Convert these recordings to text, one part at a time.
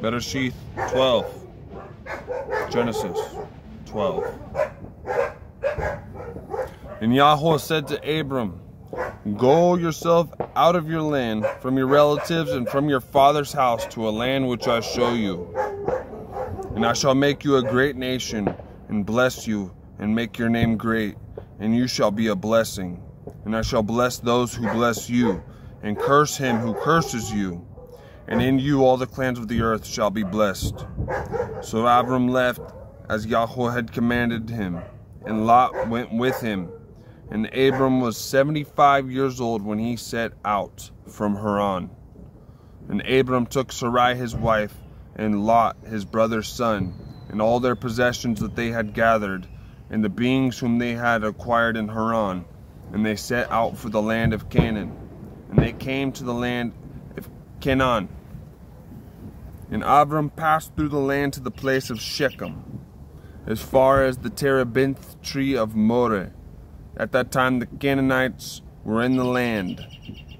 Bereshith 12. Genesis 12. And Yahweh said to Abram, Go yourself out of your land, from your relatives, and from your father's house to a land which I show you. And I shall make you a great nation, and bless you, and make your name great, and you shall be a blessing. And I shall bless those who bless you, and curse him who curses you. And in you all the clans of the earth shall be blessed. So Abram left as Yahweh had commanded him, and Lot went with him. And Abram was 75 years old when he set out from Haran. And Abram took Sarai his wife, and Lot his brother's son, and all their possessions that they had gathered, and the beings whom they had acquired in Haran, and they set out for the land of Canaan. And they came to the land of Canaan. And Abram passed through the land to the place of Shechem, as far as the terebinth tree of Moreh at that time the Canaanites were in the land,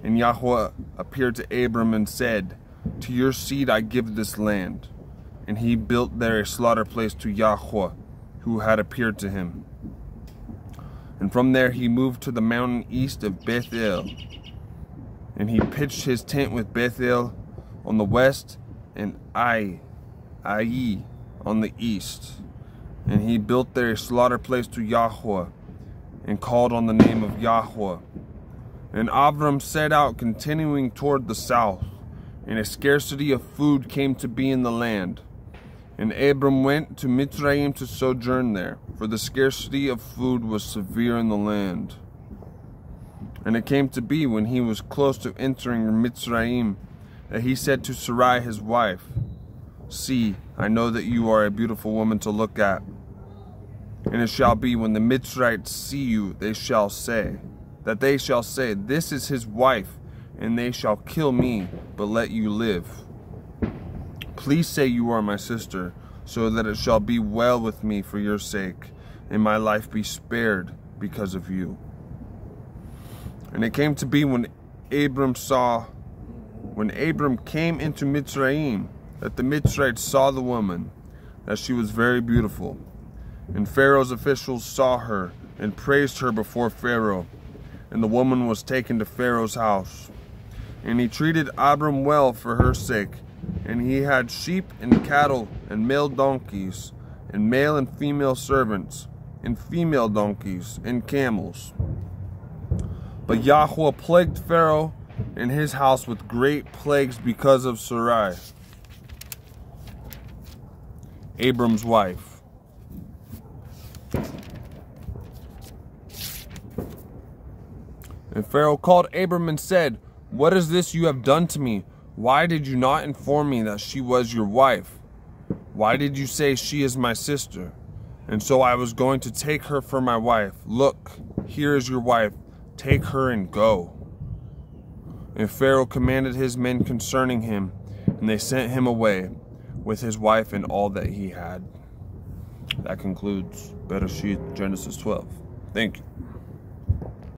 and Yahweh appeared to Abram and said, To your seed I give this land. And he built there a slaughter place to Yahweh, who had appeared to him. And from there he moved to the mountain east of Bethel. And he pitched his tent with Bethel on the west and Ai, Ai on the east. And he built there a slaughter place to Yahweh, and called on the name of Yahweh. And Abram set out, continuing toward the south, and a scarcity of food came to be in the land. And Abram went to Mitzrayim to sojourn there, for the scarcity of food was severe in the land. And it came to be, when he was close to entering Mitzrayim, that he said to Sarai his wife, See, I know that you are a beautiful woman to look at. And it shall be when the Mitzrites see you, they shall say, that they shall say, This is his wife, and they shall kill me, but let you live. Please say you are my sister, so that it shall be well with me for your sake, and my life be spared because of you. And it came to be when Abram saw, when Abram came into Mitzrayim, that the Mitzrites saw the woman, that she was very beautiful. And Pharaoh's officials saw her and praised her before Pharaoh. And the woman was taken to Pharaoh's house. And he treated Abram well for her sake. And he had sheep and cattle and male donkeys and male and female servants and female donkeys and camels. But Yahweh plagued Pharaoh and his house with great plagues because of Sarai, Abram's wife. And Pharaoh called Abram and said, What is this you have done to me? Why did you not inform me that she was your wife? Why did you say she is my sister? And so I was going to take her for my wife. Look, here is your wife. Take her and go. And Pharaoh commanded his men concerning him, and they sent him away with his wife and all that he had. That concludes Bereshith Genesis 12. Thank you.